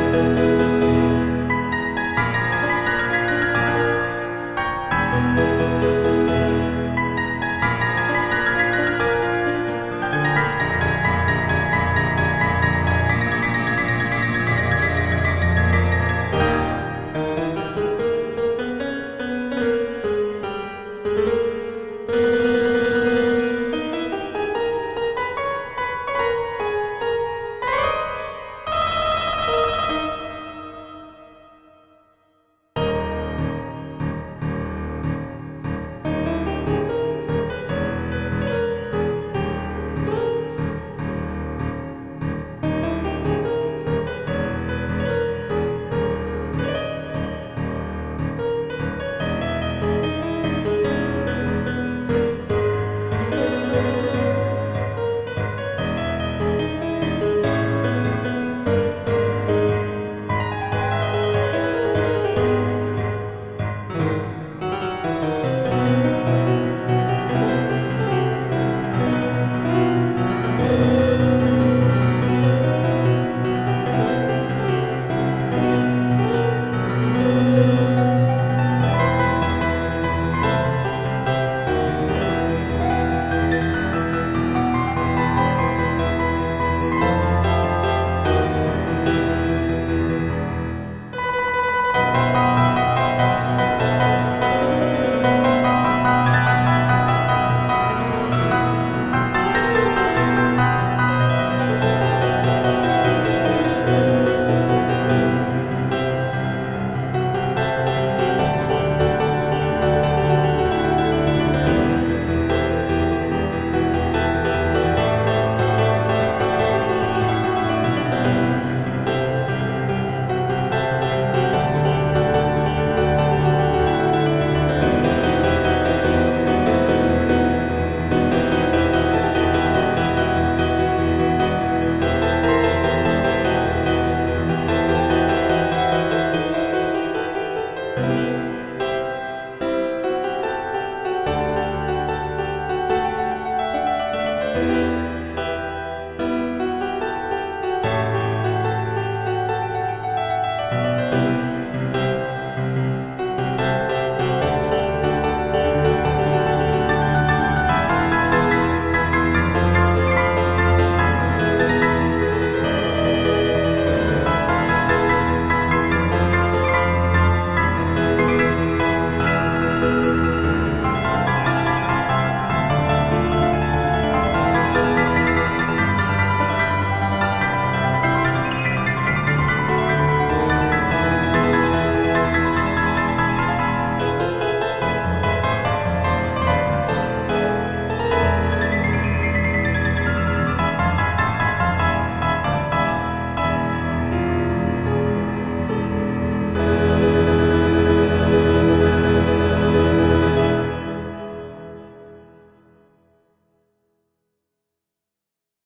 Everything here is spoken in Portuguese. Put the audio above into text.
Música